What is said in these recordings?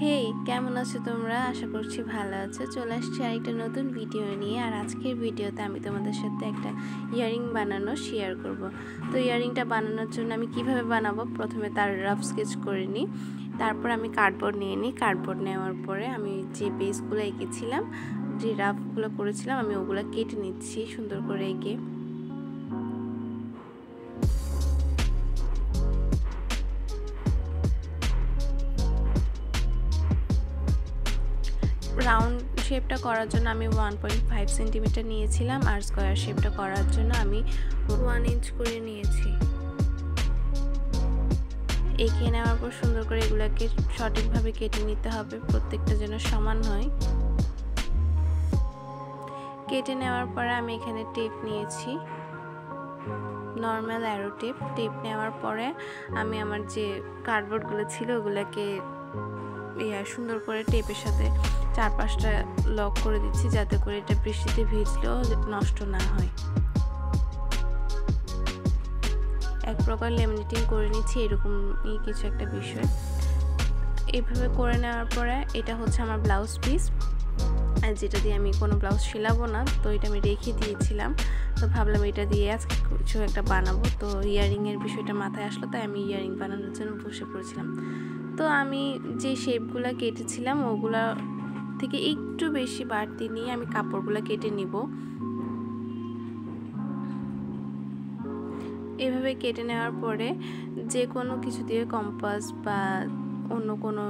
হেই কেমন আছো তোমরা? আশা করছি ভালো আছো। চলে আসছি আরেকটা নতুন ভিডিও নিয়ে। আর আজকের ভিডিওতে আমি তোমাদের সাথে একটা ইয়ারিং বানানো শেয়ার করব। তো ইয়ারিংটা বানানোর জন্য আমি কীভাবে বানাবো? প্রথমে তার রাফ স্কেচ করে নিই তারপর আমি কার্ডবোর্ড নিয়ে নিই কার্ডবোর্ড নেওয়ার পরে আমি যে বেসগুলো এঁকেছিলাম, যে রাফগুলো করেছিলাম, আমি ওগুলো কেটে নিচ্ছি সুন্দর করে এঁকে। রাউন্ড শেপটা করার জন্য আমি ওয়ান পয়েন্ট ফাইভ সেন্টিমিটার নিয়েছিলাম আর স্কোয়ার শেপটা করার জন্য আমি ওয়ান ইঞ্চ করে নিয়েছি। এঁকে নেওয়ার পর সুন্দর করে এগুলোকে সঠিকভাবে কেটে নিতে হবে, প্রত্যেকটা যেন সমান হয়। কেটে নেওয়ার পরে আমি এখানে টেপ নিয়েছি। নর্মাল অ্যারো টেপ টেপ নেওয়ার পরে আমি আমার যে কার্ডবোর্ডগুলো ছিল ওগুলোকে সুন্দর করে টেপের সাথে চারপাশটা লক করে দিচ্ছি যাতে করে এটা বৃষ্টিতে ভিজলেও নষ্ট না হয়। এক প্রকার লেমিনেটিং করে নিচ্ছি, এরকমই কিছু একটা বিষয়। এইভাবে করে নেওয়ার পরে এটা হচ্ছে আমার ব্লাউজ পিস আর যেটা দিয়ে আমি কোনো ব্লাউজ সিলাবো না, তো এটা আমি রেখে দিয়েছিলাম। তো ভাবলাম এটা দিয়ে আজকে কিছু একটা বানাবো। তো ইয়ারিংয়ের বিষয়টা মাথায় আসলো, তাই আমি ইয়ারিং বানানোর জন্য বসে পড়েছিলাম। তো আমি যে শেপগুলো কেটেছিলাম, ওগুলো থেকে একটু বেশি বাড়তি নিয়ে আমি কাপড়গুলো কেটে নিব। এভাবে কেটে নেওয়ার পরে যে কোনো কিছু দিয়ে কম্পাস বা অন্য কোনো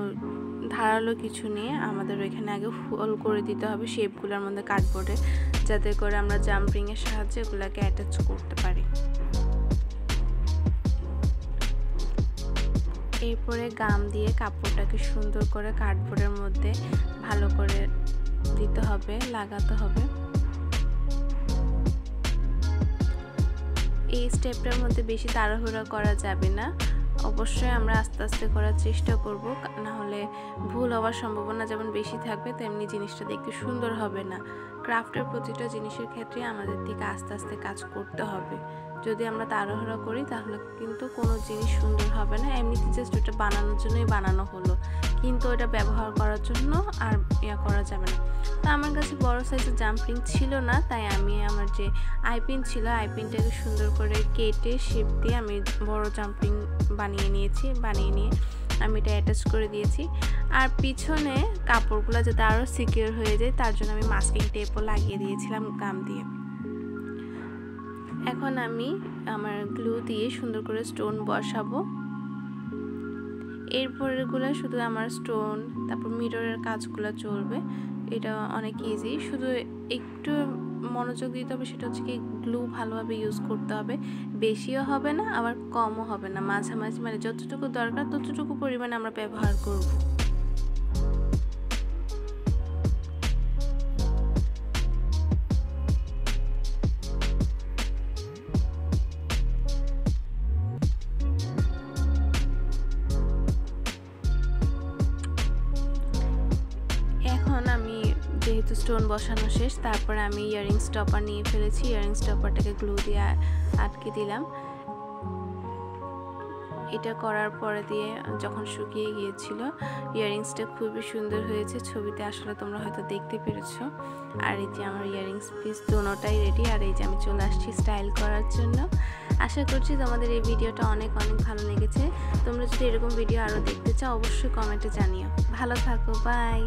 ধারালো কিছু নিয়ে আমাদের এখানে আগে ফল করে দিতে হবে শেপগুলোর মধ্যে কার্ডবোর্ডে যাতে করে আমরা জাম্পিংয়ের সাহায্যে এগুলোকে অ্যাটাচ করতে পারি। এরপরে গাম দিয়ে কাপড়টাকে সুন্দর করে কার্ডবোর্ডের মধ্যে ভালো করে দিতে হবে, লাগাতে হবে। এই স্টেপটার মধ্যে বেশি তাড়াহুড়া করা যাবে না। অবশ্যই আমরা আস্তে আস্তে করার চেষ্টা করব, না হলে ভুল হওয়ার সম্ভাবনা যেমন বেশি থাকবে, তেমনি জিনিসটা দেখতে সুন্দর হবে না। ক্রাফটের প্রতিটা জিনিসের ক্ষেত্রে আমাদের থেকে আস্তে আস্তে কাজ করতে হবে। যদি আমরা তাড়াহুড়া করি, তাহলে কিন্তু কোনো জিনিস সুন্দর হবে না। এমনিতে জাস্ট ওটা বানানোর জন্যই বানানো হলো। কিন্তু ওটা ব্যবহার করার জন্য আর ইয়া করা যাবে না। তো আমার কাছে বড় সাইজের জাম্পিং ছিল না, তাই আমি আমার যে আইপিন ছিল আইপিনটাকে সুন্দর করে কেটে শেপ দিয়ে আমি বড় জাম্পিং বানিয়ে নিয়েছি, বানিয়ে নিয়ে আমি এটা অ্যাটাচ করে দিয়েছি। আর পিছনে কাপড়গুলো যাতে আরও সিকিউর হয়ে যায়, তার জন্য আমি মাস্কিং টেপও লাগিয়ে দিয়েছিলাম গাম দিয়ে। এখন আমি আমার গ্লু দিয়ে সুন্দর করে স্টোন বসাবো। এরপরেরগুলো শুধু আমার স্টোন তারপর মিররের কাজগুলো চলবে। এটা অনেক ইজি শুধু একটু মনোযোগ দিতে হবে, সেটা হচ্ছে কি গ্লু ভালোভাবে ইউজ করতে হবে। বেশিও হবে না, আবার কমও হবে না। মাঝামাঝি মানে যতটুকু দরকার ততটুকু পরিমাণে আমরা ব্যবহার করব। যেহেতু স্টোন বসানো শেষ, তারপরে আমি ইয়ারিং স্টপার নিয়ে ফেলেছি। ইয়ারিং স্টপারটাকে গ্লু দিয়ে আটকে দিলাম। এটা করার পরে দিয়ে যখন শুকিয়ে গিয়েছিল ইয়ারিংসটা খুবই সুন্দর হয়েছে। ছবিতে আসলে তোমরা হয়তো দেখতে পেরেছ। আর এই যে আমার ইয়ারিংস পিস দোনোটাই রেডি আর এই যে আমি চলে আসছি স্টাইল করার জন্য। আশা করছি তোমাদের এই ভিডিওটা অনেক অনেক ভালো লেগেছে। তোমরা যদি এরকম ভিডিও আরও দেখতে চাও, অবশ্যই কমেন্টে জানিও। ভালো থাকো বাই